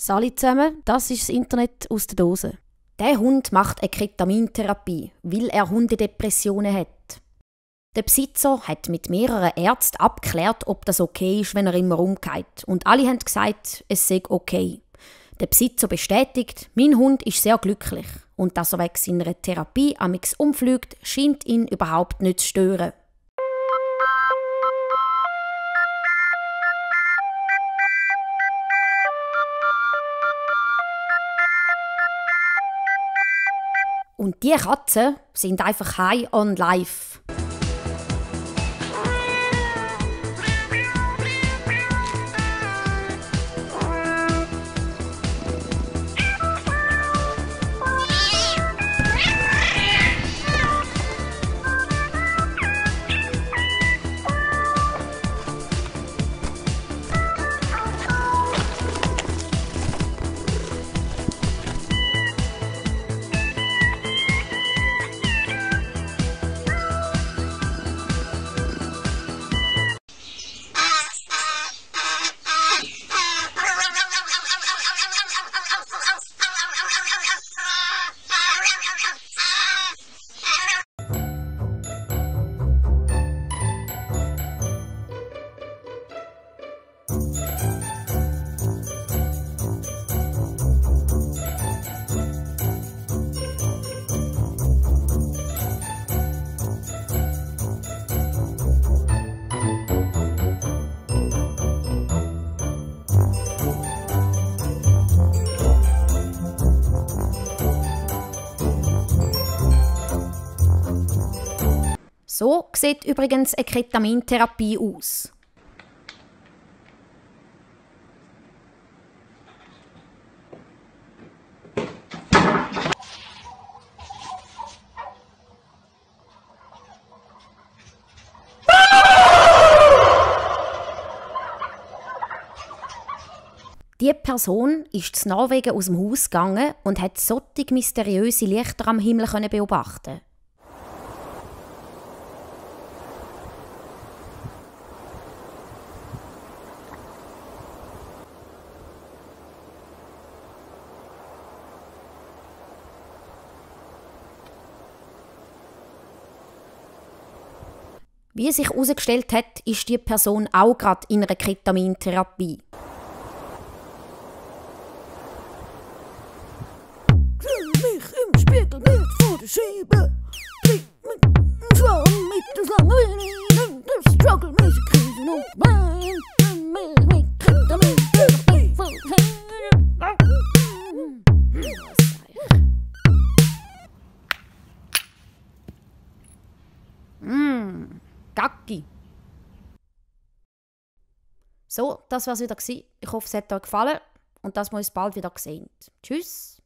Sali zusammen, das ist das Internet aus der Dose. Der Hund macht eine Ketamintherapie, weil er Hundedepressionen hat. Der Besitzer hat mit mehreren Ärzten abgeklärt, ob das okay ist, wenn er immer umgeht. Und alle haben gesagt, es sei okay. Der Besitzer bestätigt, mein Hund ist sehr glücklich. Und dass er wegen seiner Therapie amix umfliegt, scheint ihn überhaupt nicht zu stören. Und die Katzen sind einfach high on life. So sieht übrigens eine Ketamintherapie aus. Die Person ist zu Norwegen aus dem Haus gegangen und hat solche mysteriöse Lichter am Himmel beobachten. Wie sich herausgestellt hat, ist die Person auch gerade in einer Ketamintherapie. Vor der Scheibe. Blick mit Schwarm mit das lange das Struggle Music Krisen und mein mit Ketamin Mmm, Gacki. So, das war's wieder. Ich hoffe, es hat euch gefallen und dass wir uns bald wieder sehen. Tschüss.